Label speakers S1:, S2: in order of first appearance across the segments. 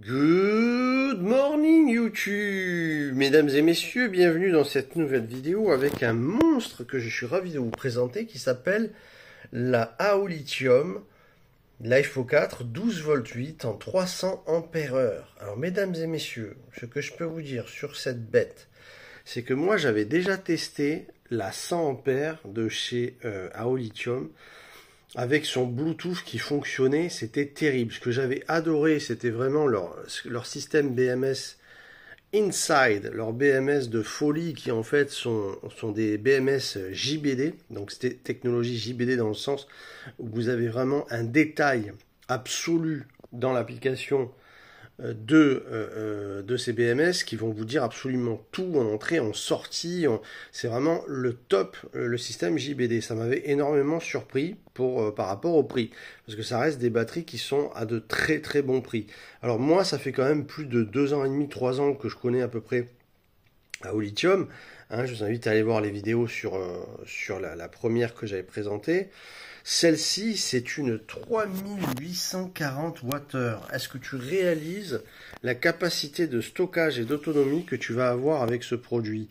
S1: Good morning YouTube. Mesdames et messieurs, bienvenue dans cette nouvelle vidéo avec un monstre que je suis ravi de vous présenter qui s'appelle la AO Lithium LiFePo 4 12 v 8 en 300 ampères Alors mesdames et messieurs, ce que je peux vous dire sur cette bête, c'est que moi j'avais déjà testé la 100 ampères de chez euh, AO Lithium avec son Bluetooth qui fonctionnait, c'était terrible. Ce que j'avais adoré, c'était vraiment leur, système BMS Inside, leur BMS de folie qui en fait sont, sont des BMS JBD, donc c'était technologie JBD dans le sens où vous avez vraiment un détail absolu dans l'application de, euh, euh, de ces BMS qui vont vous dire absolument tout en entrée, en sortie. C'est vraiment le top, le système JBD. Ça m'avait énormément surpris pour, par rapport au prix. Parce que ça reste des batteries qui sont à de très très bons prix. Alors moi, ça fait quand même plus de deux ans et demi, trois ans que je connais à peu près au lithium. Hein, je vous invite à aller voir les vidéos sur, sur la première que j'avais présentée. Celle-ci, c'est une 3840 Wh. Est-ce que tu réalises la capacité de stockage et d'autonomie que tu vas avoir avec ce produit?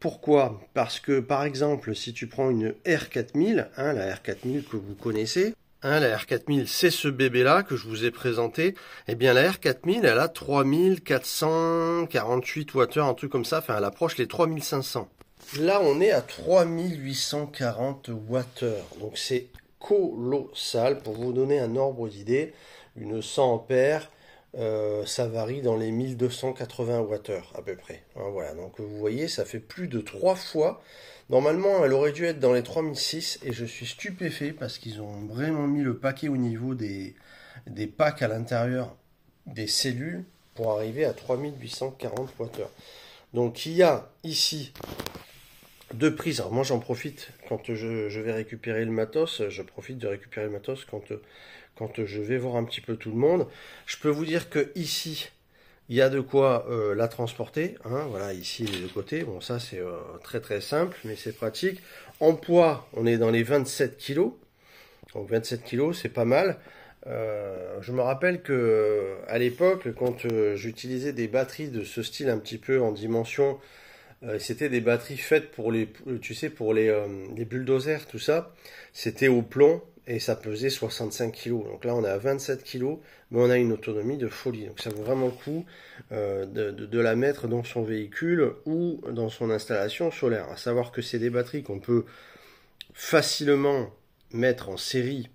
S1: Pourquoi? Parce que, par exemple, si tu prends une R4000, hein, la R4000 que vous connaissez, hein, la R4000, c'est ce bébé-là que je vous ai présenté. Eh bien, la R4000, elle a 3448 Wh, un truc comme ça. Enfin, elle approche les 3500. Là, on est à 3840 Wh. Donc, c'est colossal. Pour vous donner un ordre d'idée, une 100 ampères, euh, ça varie dans les 1280 Wh à peu près. Hein, voilà, donc vous voyez, ça fait plus de 3 fois. Normalement, elle aurait dû être dans les 3006 et je suis stupéfait parce qu'ils ont vraiment mis le paquet au niveau des, des packs à l'intérieur des cellules pour arriver à 3840 Wh. Donc il y a ici deux prises. Alors moi j'en profite quand je, vais récupérer le matos, je profite de récupérer le matos quand, quand je vais voir un petit peu tout le monde. Je peux vous dire que ici, il y a de quoi euh, la transporter. Hein, voilà, ici les deux côtés. Bon, ça c'est euh, très très simple, mais c'est pratique. En poids, on est dans les 27 kg. Donc 27 kg, c'est pas mal. Euh, je me rappelle que à l'époque, quand j'utilisais des batteries de ce style un petit peu en dimension euh, c'était des batteries faites pour les, tu sais, pour les, euh, bulldozers, tout ça. C'était au plomb et ça pesait 65 kg. Donc là, on est à 27 kg, mais on a une autonomie de folie. Donc ça vaut vraiment le coup euh, de, la mettre dans son véhicule ou dans son installation solaire. À savoir que c'est des batteries qu'on peut facilement mettre en série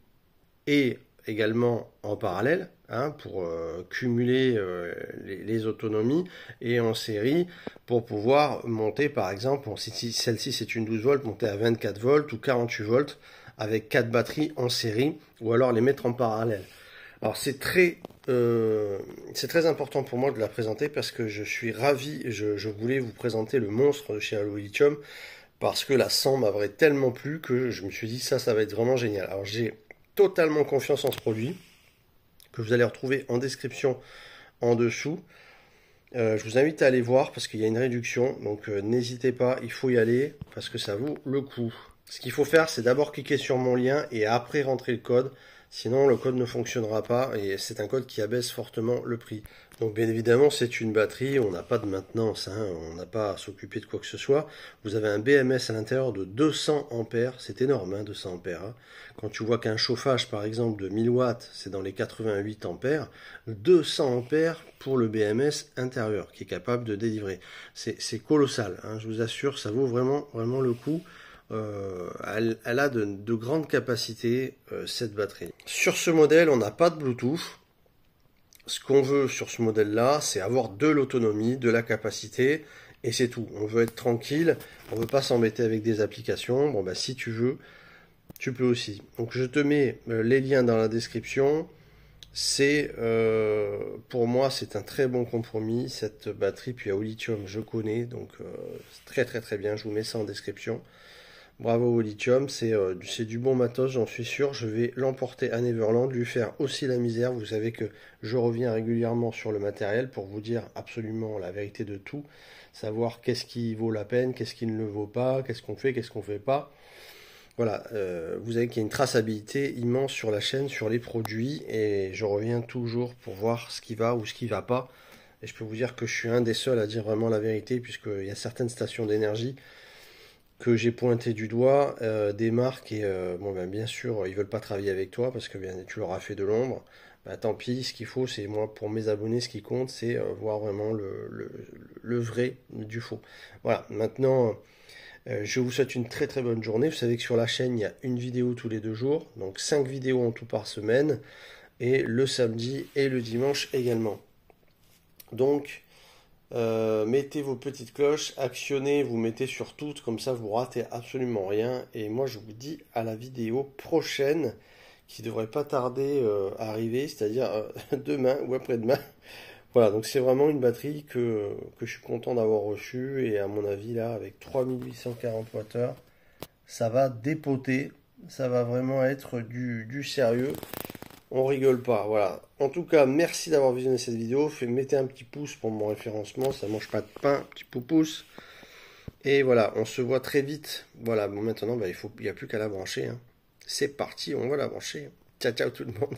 S1: et également en parallèle hein, pour euh, cumuler euh, les, autonomies et en série pour pouvoir monter par exemple, si celle-ci c'est une 12 volts, monter à 24 volts ou 48 volts avec quatre batteries en série ou alors les mettre en parallèle. Alors c'est très euh, c'est très important pour moi de la présenter parce que je suis ravi, je, voulais vous présenter le monstre de chez Allo Lithium parce que la 100 m'avait tellement plu que je me suis dit ça ça va être vraiment génial. Alors j'ai totalement confiance en ce produit, que vous allez retrouver en description en dessous. Euh, je vous invite à aller voir parce qu'il y a une réduction, donc euh, n'hésitez pas, il faut y aller parce que ça vaut le coup. Ce qu'il faut faire, c'est d'abord cliquer sur mon lien et après rentrer le code. Sinon, le code ne fonctionnera pas et c'est un code qui abaisse fortement le prix. Donc, bien évidemment, c'est une batterie. On n'a pas de maintenance. Hein, on n'a pas à s'occuper de quoi que ce soit. Vous avez un BMS à l'intérieur de 200 ampères. C'est énorme, hein, 200 ampères. Hein. Quand tu vois qu'un chauffage, par exemple, de 1000 watts, c'est dans les 88 ampères, 200 ampères pour le BMS intérieur qui est capable de délivrer. C'est colossal. Hein, je vous assure, ça vaut vraiment, vraiment le coup. Euh, elle, a de, grandes capacités, euh, cette batterie. Sur ce modèle, on n'a pas de Bluetooth. Ce qu'on veut sur ce modèle-là, c'est avoir de l'autonomie, de la capacité, et c'est tout. On veut être tranquille, on veut pas s'embêter avec des applications. Bon, bah si tu veux, tu peux aussi. Donc je te mets euh, les liens dans la description. C'est pour moi c'est un très bon compromis cette batterie puis à au lithium je connais donc très très très bien je vous mets ça en description Bravo au lithium, euh, c'est du bon matos, j'en suis sûr. Je vais l'emporter à Neverland, lui faire aussi la misère. Vous savez que je reviens régulièrement sur le matériel pour vous dire absolument la vérité de tout, savoir qu'est-ce qui vaut la peine, qu'est-ce qui ne le vaut pas, qu'est-ce qu'on fait, qu'est-ce qu'on fait pas. voilà, euh, vous avez qu'il y a une traçabilité immense sur la chaîne, sur les produits, et je reviens toujours pour voir ce qui va ou ce qui va pas. Et je peux vous dire que je suis un des seuls à dire vraiment la vérité, puisqu'il y a certaines stations d'énergie j'ai pointé du doigt, euh, des marques, et euh, bon ben bien sûr, ils veulent pas travailler avec toi parce que bien, tu leur as fait de l'ombre. Bah, tant pis, ce qu'il faut, c'est moi, pour mes abonnés, ce qui compte, c'est voir vraiment le, le, vrai du faux. Voilà, maintenant, euh, je vous souhaite une très très bonne journée. Vous savez que sur la chaîne, il y a une vidéo tous les deux jours, donc 5 vidéos en tout par semaine, et le samedi et le dimanche également. Donc, euh, mettez vos petites cloches, actionnez, vous mettez sur toutes, comme ça vous ratez absolument rien. Et moi je vous dis à la vidéo prochaine qui devrait pas tarder euh, à arriver, c'est-à-dire demain ou après-demain. Voilà, donc c'est vraiment une batterie que, je suis content d'avoir reçue et à mon avis là avec 3840 Wh, ça va dépoter, ça va vraiment être du, du, sérieux. On rigole pas, voilà. En tout cas, merci d'avoir visionné cette vidéo. mettez un petit pouce pour mon référencement, ça mange pas de pain, petit pouce. Et voilà, on se voit très vite. Voilà, bon maintenant, bah, il n'y a plus qu'à la brancher. Hein. C'est parti, on va la brancher. Ciao, ciao tout le monde.